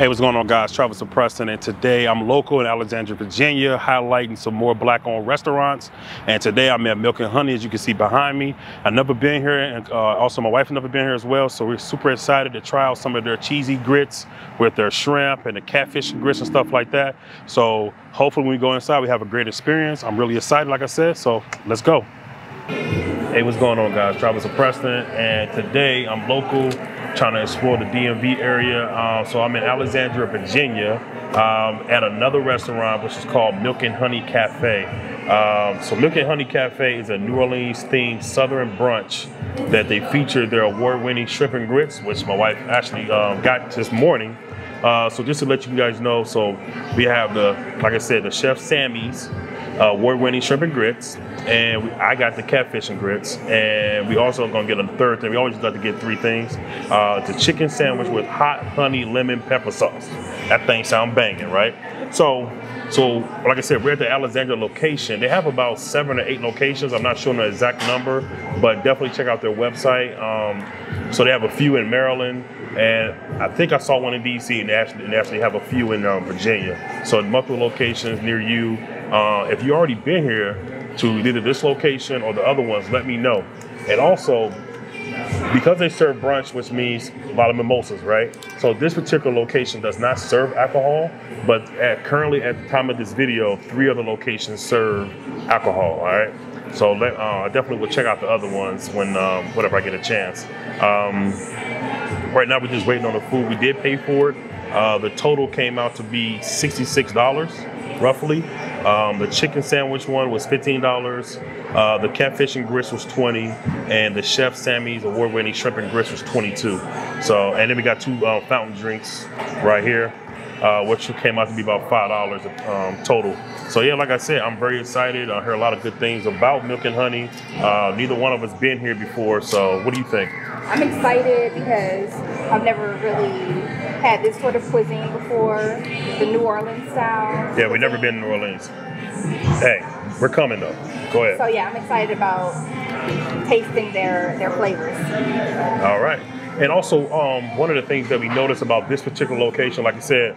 Hey, what's going on, guys? Travis Preston, and today I'm local in Alexandria, Virginia, highlighting some more black-owned restaurants. And today I'm at Milk and Honey, as you can see behind me. I've never been here, and uh, also my wife has never been here as well. So we're super excited to try out some of their cheesy grits with their shrimp and the catfish grits and stuff like that. So hopefully, when we go inside, we have a great experience. I'm really excited, like I said. So let's go. Hey, what's going on, guys? Travis Preston, and today I'm local trying to explore the DMV area. Um, so I'm in Alexandria, Virginia, um, at another restaurant which is called Milk and Honey Cafe. Um, so Milk and Honey Cafe is a New Orleans themed Southern brunch that they feature their award-winning shrimp and grits, which my wife actually um, got this morning. Uh, so just to let you guys know, so we have the, like I said, the Chef Sammy's uh, award-winning shrimp and grits, and we, I got the catfish and grits, and we also gonna get a third thing. We always like to get three things. Uh, the chicken sandwich with hot honey lemon pepper sauce. That thing sound banging, right? So, so like I said, we're at the Alexandria location. They have about seven or eight locations. I'm not sure the exact number, but definitely check out their website. Um, so they have a few in Maryland, and I think I saw one in DC, and actually, and they actually have a few in um, Virginia. So multiple locations near you. Uh, if you already been here to either this location or the other ones, let me know. And also, because they serve brunch, which means a lot of mimosas, right? So this particular location does not serve alcohol, but at, currently at the time of this video, three other locations serve alcohol. All right. So let, uh, I definitely will check out the other ones when um, whenever I get a chance. Um, right now we're just waiting on the food. We did pay for it. Uh, the total came out to be sixty-six dollars, roughly. Um, the chicken sandwich one was fifteen dollars. Uh, the catfish and grits was twenty, and the Chef Sammy's award-winning shrimp and grits was twenty-two. So, and then we got two uh, fountain drinks right here, uh, which came out to be about five dollars um, total. So yeah, like I said, I'm very excited. I heard a lot of good things about Milk and Honey. Uh, neither one of us been here before, so what do you think? I'm excited because I've never really had this sort of cuisine before, the New Orleans style. Yeah, we've never been to New Orleans. Hey, we're coming though. Go ahead. So yeah, I'm excited about tasting their their flavors. All right. And also, um, one of the things that we noticed about this particular location, like I said,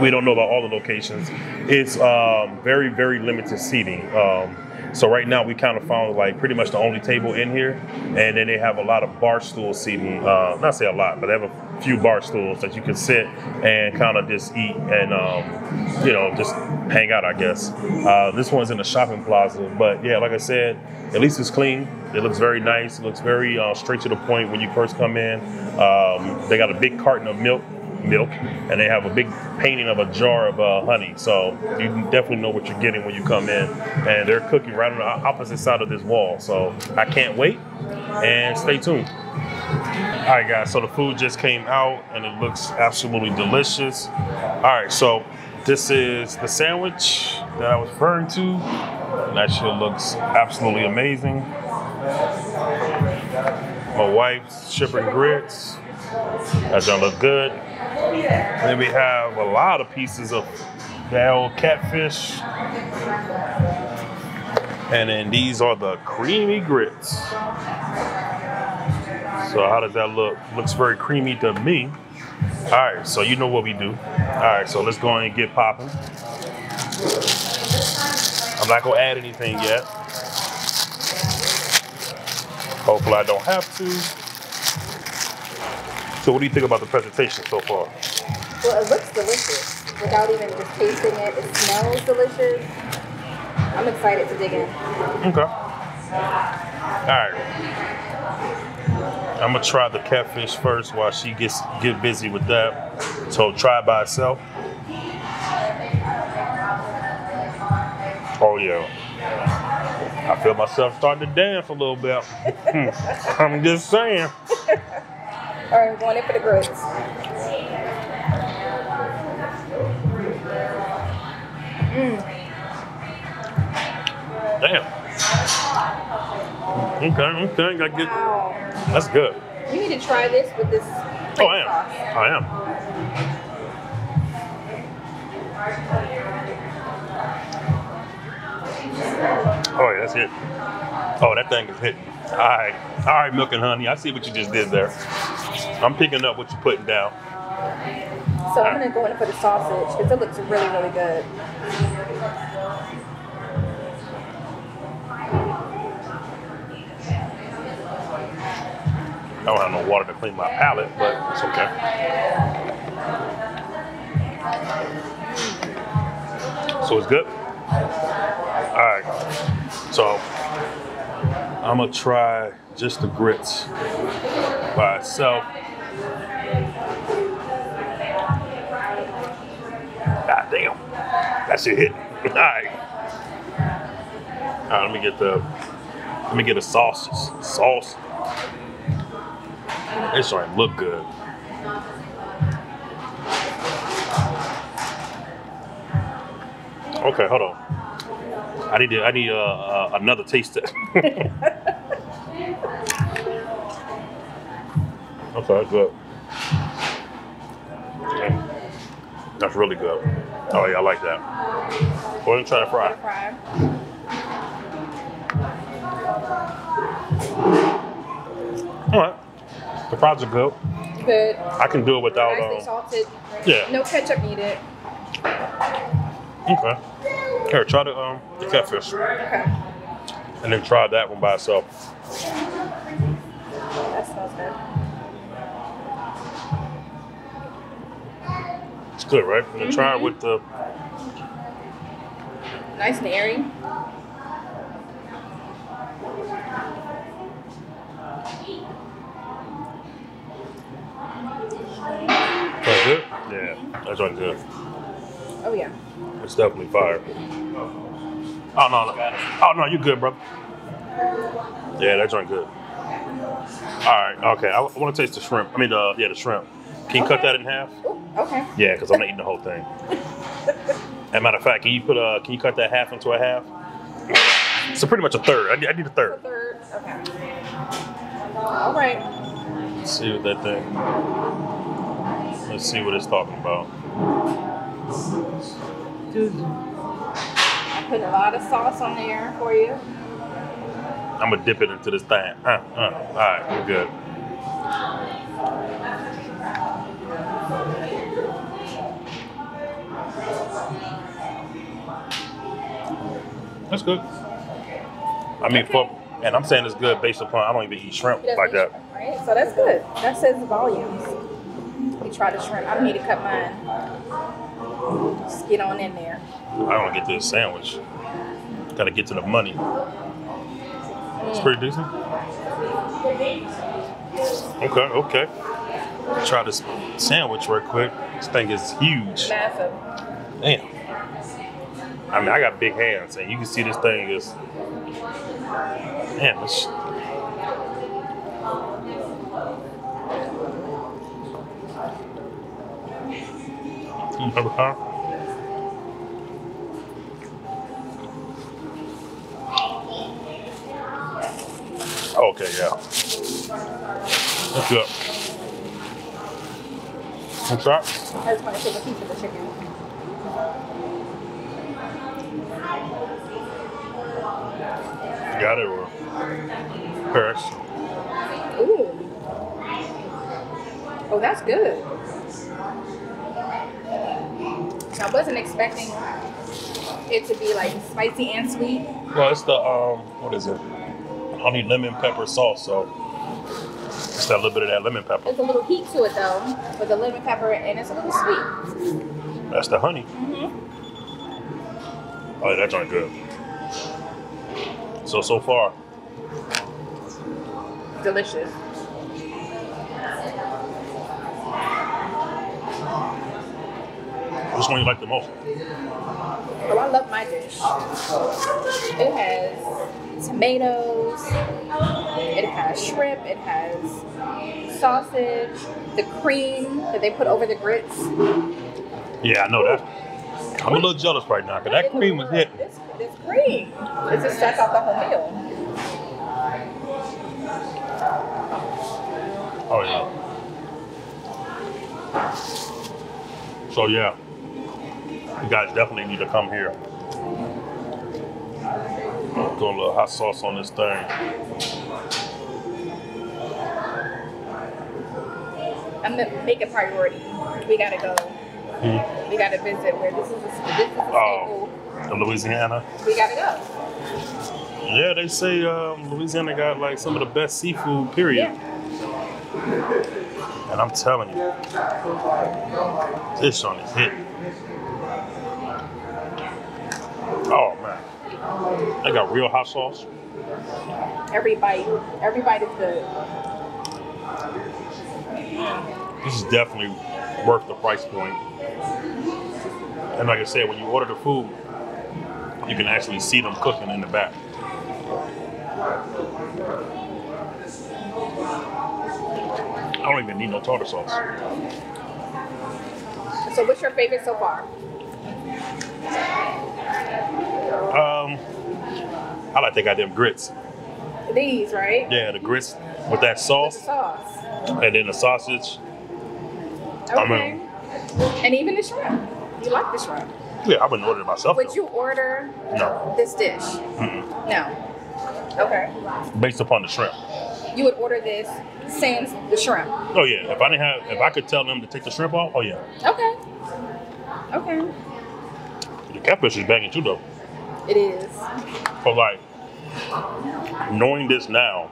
we don't know about all the locations. It's um, very, very limited seating. Um, so right now we kind of found like pretty much the only table in here, and then they have a lot of bar stool seating. Uh, not say a lot, but they have a few bar stools that you can sit and kind of just eat and um, you know just hang out. I guess uh, this one's in the shopping plaza, but yeah, like I said, at least it's clean. It looks very nice. It looks very uh, straight to the point when you first come in. Um, they got a big carton of milk milk, and they have a big painting of a jar of uh, honey. So you definitely know what you're getting when you come in. And they're cooking right on the opposite side of this wall. So I can't wait. And stay tuned. All right, guys. So the food just came out, and it looks absolutely delicious. All right, so this is the sandwich that I was referring to. That shit looks absolutely amazing. My wife's shrimp and grits. That don't look good. Then we have a lot of pieces of that old catfish. And then these are the creamy grits. So how does that look? Looks very creamy to me. All right, so you know what we do. All right, so let's go and get popping. I'm not gonna add anything yet. Hopefully I don't have to. So what do you think about the presentation so far? Well, it looks delicious. Without even just tasting it, it smells delicious. I'm excited to dig in. Okay. All right. I'm gonna try the catfish first while she gets get busy with that. So try by itself. Oh yeah. I feel myself starting to dance a little bit. I'm just saying. All right, going in for the grits. Mm. Damn. Okay, okay, got good. Wow. That's good. You need to try this with this Oh, I am. sauce. I am. Oh, yeah, that's it. Oh, that thing is hitting. All right. All right, milk and honey. I see what you just did there. I'm picking up what you're putting down. So I'm gonna go in for the sausage because it looks really, really good. I don't have no water to clean my palate, but it's okay. So it's good. All right. So I'm gonna try just the grits by itself. God damn, that shit hit. All right. All right. Let me get the. Let me get the sauces. Sauce. This joint look good. Okay, hold on. I need to, I need uh, uh, another taste test. okay, good. Okay. That's really good. Oh yeah, I like that. Go ahead and try to fry. Fry. All right. The fries are good. Good. I can do it without. Nicely Um, salted. yeah. No ketchup needed. okay. Here, try the um the catfish, Okay. and then try that one by itself. That smells good. It's good, right? And then try it with the. Nice and airy. That's good. Yeah, that's joint good. Oh yeah. It's definitely fire. Oh no, oh no, you good, brother. Yeah, that joint good. All right, okay. I, want to taste the shrimp. I mean, the yeah, the shrimp. Can you cut that in half? Ooh, okay. Yeah, because I'm not eating the whole thing. As a matter of fact, can you put a can you cut that half into a half? So pretty much a third. I need, I need a A third. third. Okay. All right. Let's see what that thing. Let's see what it's talking about. I put a lot of sauce on there for you. I'm gonna dip it into this thing. Uh, uh. All right, we're good. That's good. I mean, for and I'm saying it's good based upon I don't even eat shrimp like that. shrimp, Right? So that's good. That says volumes. Try the shrimp. I need to cut mine. Just get on in there. I don't want to get this sandwich. Got to get to the money. It's pretty decent. Okay, okay. Try this sandwich real quick. This thing is huge. Massive. Damn. I mean, I got big hands, and you can see this thing is. Damn, Okay, yeah. That's good. What's that? I just piece of the chicken. Got it, or Paris. Ooh. Oh, that's good. I wasn't expecting it to be like spicy and sweet. Well, it's the um, what is it? Honey lemon pepper sauce. So it's that little bit of that lemon pepper. There's a little heat to it though, with the lemon pepper, and it's a little sweet. That's the honey. Mm-hmm. Oh, yeah, that joint good. So so far, Delicious. Which one you like the most? Oh, I love my dish. It has tomatoes, it has shrimp, it has sausage, the cream that they put over the grits. Yeah, I know that. I'm a little jealous right now because that cream was hitting. This, this cream. This just sets out the whole meal. Oh yeah. So yeah, you guys definitely need to come here. Throw a little hot sauce on this thing. I'm gonna make a priority. We gotta go. Mm. We gotta visit where this is. A, this is a Oh. Louisiana. We gotta go. Yeah, they say um, Louisiana got like some of the best seafood. Period. Yeah. And I'm telling you, this one is hitting. Oh man, they got real hot sauce. Every bite. Every bite is good. This is definitely worth the price point. And like I said, when you order the food, you can actually see them cooking in the back. I don't even need no tartar sauce. So, what's your favorite so far? Um, I like they got them grits. These, right? Yeah, the grits with that The sauce, sauce. and then the sausage. I Okay. And even the shrimp. You like the shrimp. Yeah, I wouldn't order it myself. Would though. you order No, this dish? Mm-mm. No. Okay. based upon the shrimp. You would order this sans the shrimp. Oh yeah, if I didn't have, if I could tell them to take the shrimp off, oh yeah, Okay. Okay. the catfish is banging too though. It is. But like, knowing this now,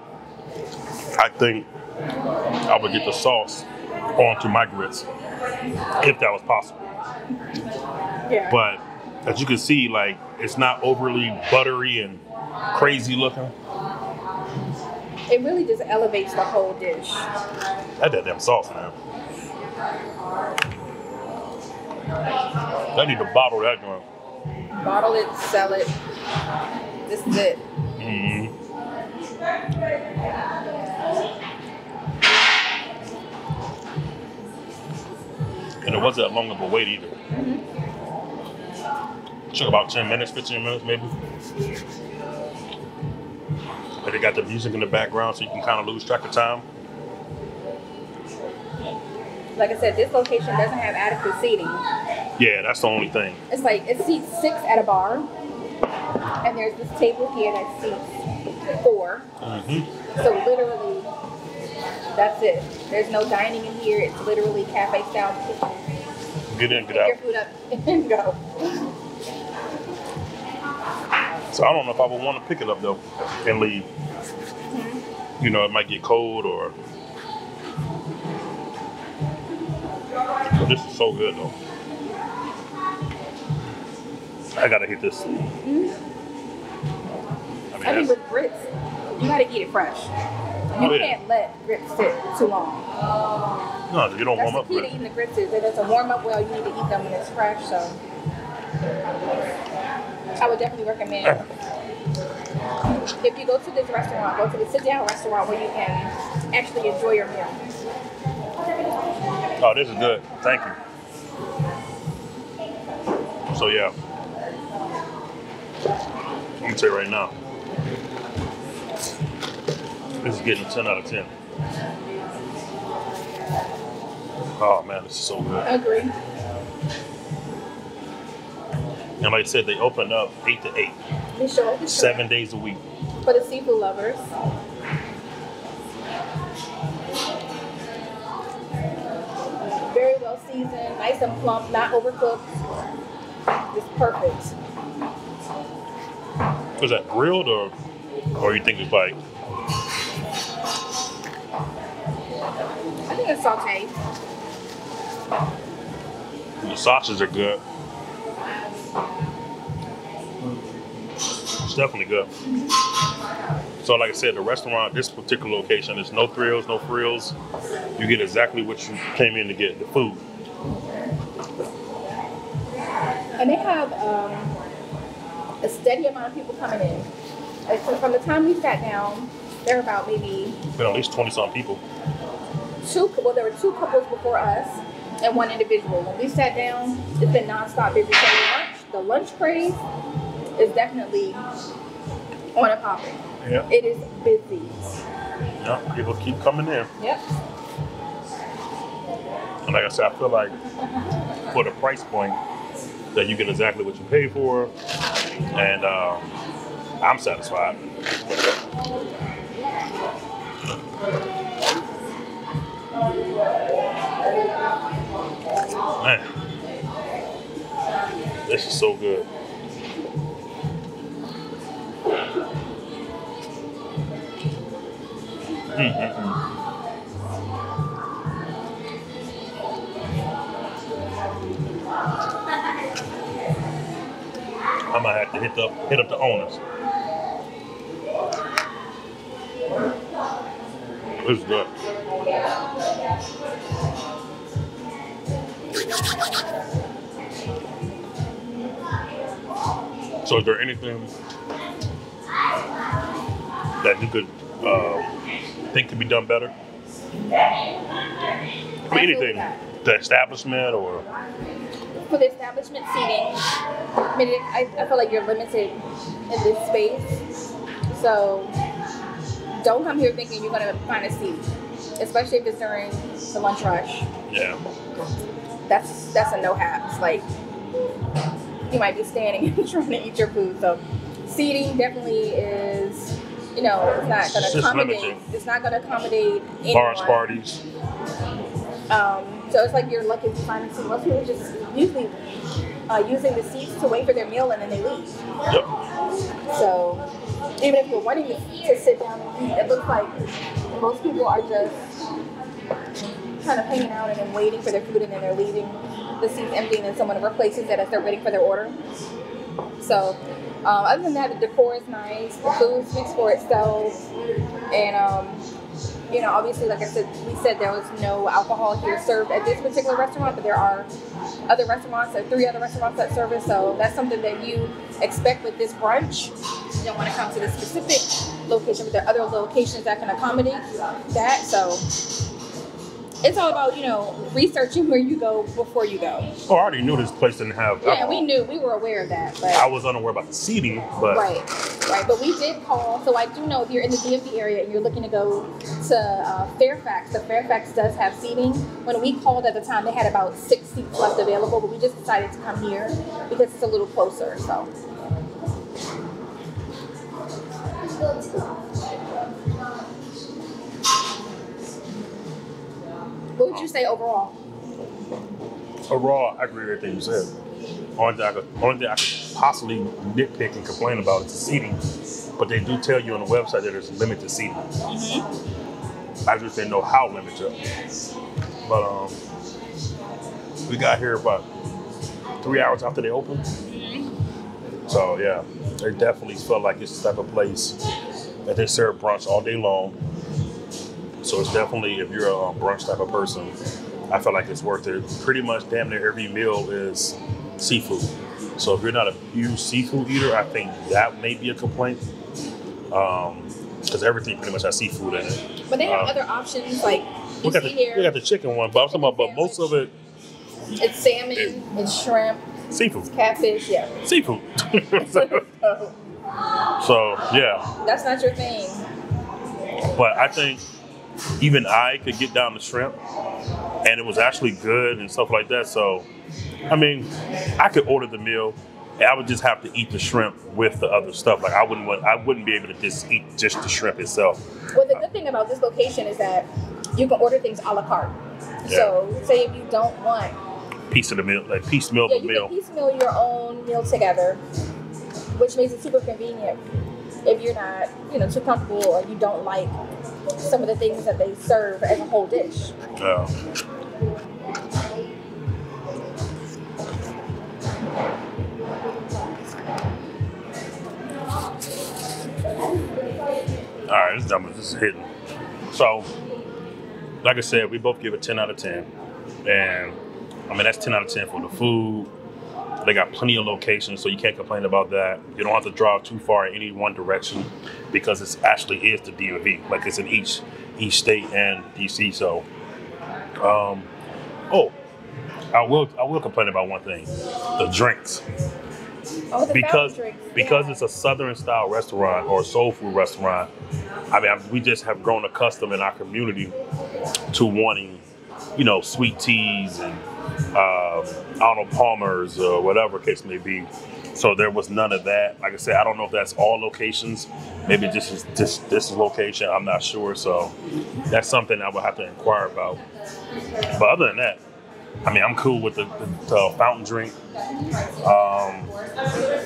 I think I would get the sauce onto my grits if that was possible. Yeah. But as you can see, like it's not overly buttery and crazy looking. it really just elevates the whole dish. That that damn sauce, man. I need to bottle that joint. Bottle it, sell it. This is it. hmm And it wasn't that long of a wait either. Took about 10 minutes, 15 minutes maybe. But they got the music in the background so you can kind of lose track of time. Like I said, this location doesn't have adequate seating. Yeah, that's the only thing. It's like it seats six at a bar, and there's this table here that seats four. hmm So literally, that's it. There's no dining in here. It's literally cafe style. Get in, get Pick your food up and go. So I don't know if I would want to pick it up though and leave. You know, it might get cold or. But this is so good though. I gotta hit this. Mm-hmm. I mean, I with grits, you gotta eat it fresh. You Oh, yeah. can't let grits sit too long. no, you don't That's warm the up key to with it. eating the grits is it doesn't warm up well. You need to eat them when it's fresh. So I would definitely recommend if you go to this restaurant, go to the sit down restaurant where you can actually enjoy your meal. Oh, this is good. Thank you. So yeah, I'm gonna tell you right now, this is getting a 10 out of 10. Oh man, this is so good. Agree. And like I said, they open up eight to eight, Be sure to seven days a week. for the seafood lovers. Very well seasoned, nice and plump, not overcooked. It's perfect. Was that grilled or, or you think it's like? I think it's sauteed. The sausages are good. It's definitely good. So, like I said, the restaurant, this particular location, is no thrills, no frills. You get exactly what you came in to get the food. And they have um, a steady amount of people coming in. Like, from the time we sat down, there were about maybe Been at least 20 some people. two, well, there were two couples before us and one individual. When we sat down, it's been nonstop busy. So the lunch, the lunch craze is definitely on a popping. Yeah. It is busy. Yeah, people keep coming in. Yep. And like I said, I feel like for the price point, that you get exactly what you pay for. And um, I'm satisfied. Man, this is so good. Mm-mm-mm. I might have to hit the hit up the owners. Is good. So, is there anything that you could uh, think could be done better? I mean, anything, the establishment or For the establishment seating, I mean, it, I, I feel like you're limited in this space. So don't come here thinking you're going to find a seat, especially if it's during the lunch rush. yeah, That's that's a no haps. Like you might be standing and trying to eat your food. So seating definitely is, you know, it's not going to accommodate. limited. It's not going to accommodate anyone. bars, parties. Um, so it's like you're lucky to find a seat. Most people just usually uh, using the seats to wait for their meal and then they leave. Yep. So even if you're wanting to, to sit down and eat, it looks like most people are just kind of hanging out and then waiting for their food and then they're leaving the seats empty and then someone replaces it as they're waiting for their order. So um, other than that, the decor is nice. The food speaks for itself. And um, you know, obviously, like I said, we said there was no alcohol here served at this particular restaurant, but there are other restaurants, are three other restaurants that serve it. So that's something that you expect with this brunch. You don't want to come to the specific location, but there are other locations that can accommodate that. So it's all about you know researching where you go before you go. Oh, I already knew this place didn't have Yeah, alcohol. we knew we were aware of that, but I was unaware about the seating, but Right, right. But we did call, so I do know if you're in the DMV area and you're looking to go to uh, Fairfax, the Fairfax does have seating. When we called at the time, they had about six seats left available, but we just decided to come here because it's a little closer. So, what would you say overall? overall, I agree with everything you said. Only thing I could, only thing I could possibly nitpick and complain about is the seating, but they do tell you on the website that there's limited seating. I just didn't know how limited. But um, we got here about three hours after they opened. So yeah, it definitely felt like it's the type of place that they serve brunch all day long. So it's definitely if you're a um, brunch type of person, I feel like it's worth it. Pretty much damn near every meal is seafood. So if you're not a huge seafood eater, I think that may be a complaint. Because everything pretty much has seafood in it. But they have Uh, other options like We got, the, here. we got the chicken one, but I'm talking about, but most of it, It's salmon, it's shrimp, seafood. catfish. Yeah. Seafood. so, so, yeah. That's not your thing. But I think even I could get down the shrimp, and it was actually good and stuff like that. So, I mean, I could order the meal. And I would just have to eat the shrimp with the other stuff. Like I wouldn't want, I wouldn't be able to just eat just the shrimp itself. Well, the good thing about this location is that you can order things a la carte. So, say if you don't want, Piece of the meal, like piece meal yeah, the you meal. can piecemeal your own meal together, which makes it super convenient if you're not, you know, too comfortable or you don't like some of the things that they serve as a whole dish. Yeah. All right, this number this is hitting. So, like I said, we both give it 10 out of 10. And I mean, that's 10 out of 10 for the food. They got plenty of locations, so you can't complain about that. You don't have to drive too far in any one direction because it's actually is the DMV. Like it's in each each state and DC. So, um, oh, I will I will complain about one thing: the drinks Oh, the because drinks, because yeah. it's a southern style restaurant or soul food restaurant. I mean, I- we just have grown accustomed in our community to wanting, you know, sweet teas and um, Arnold Palmer's or whatever case may be. So there was none of that. Like I said, I don't know if that's all locations. Maybe this is this this location. I'm not sure. So that's something I will have to inquire about. But other than that, I mean, I'm cool with the, the, the fountain drink. Um,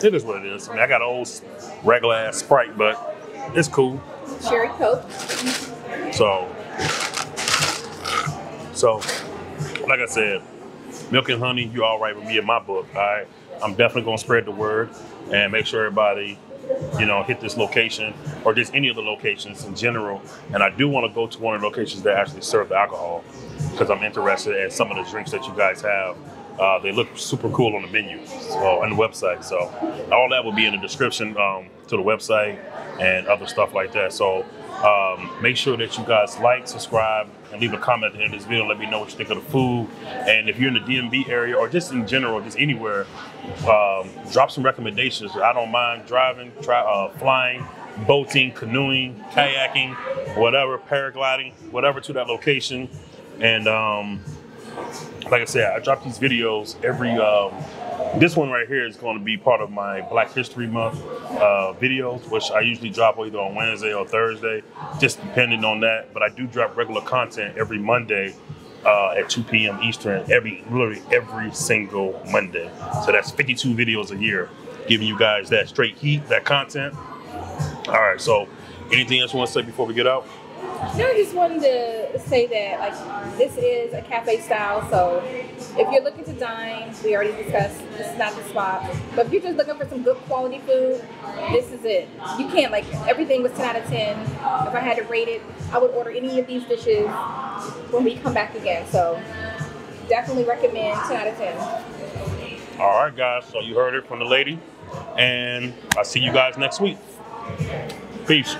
it is what it is. I mean, I got an old regular ass Sprite, but it's cool. Cherry Coke. So, so, like I said, milk and honey, you all right with me in my book. All right, I'm definitely gonna spread the word and make sure everybody, you know, hit this location or just any of the locations in general. And I do want to go to one of the locations that actually serve the alcohol because I'm interested in some of the drinks that you guys have. Uh, they look super cool on the menu so, on the website. So all that will be in the description um, to the website and other stuff like that. So um, make sure that you guys like, subscribe, and leave a comment at the end of this video. Let me know what you think of the food. And if you're in the DMV area or just in general, just anywhere, um, drop some recommendations. I don't mind driving, try, uh, flying, boating, canoeing, kayaking, whatever, paragliding, whatever to that location. And um, like I said, I drop these videos every. Um, this one right here is going to be part of my Black History Month uh, videos, which I usually drop either on Wednesday or Thursday, just depending on that. But I do drop regular content every Monday uh, at 2 p.m. Eastern, every literally every single Monday. So that's 52 videos a year, giving you guys that straight heat, that content. All right. So, anything else you want to say before we get out? No, I just wanted to say that like this is a cafe style, so if you're looking to dine, we already discussed this is not the spot. But if you're just looking for some good quality food, this is it. You can't like everything was 10 out of 10. If I had to rate it, I would order any of these dishes when we come back again. So definitely recommend 10 out of 10. All right, guys. So you heard it from the lady, and I'll see you guys next week. Peace.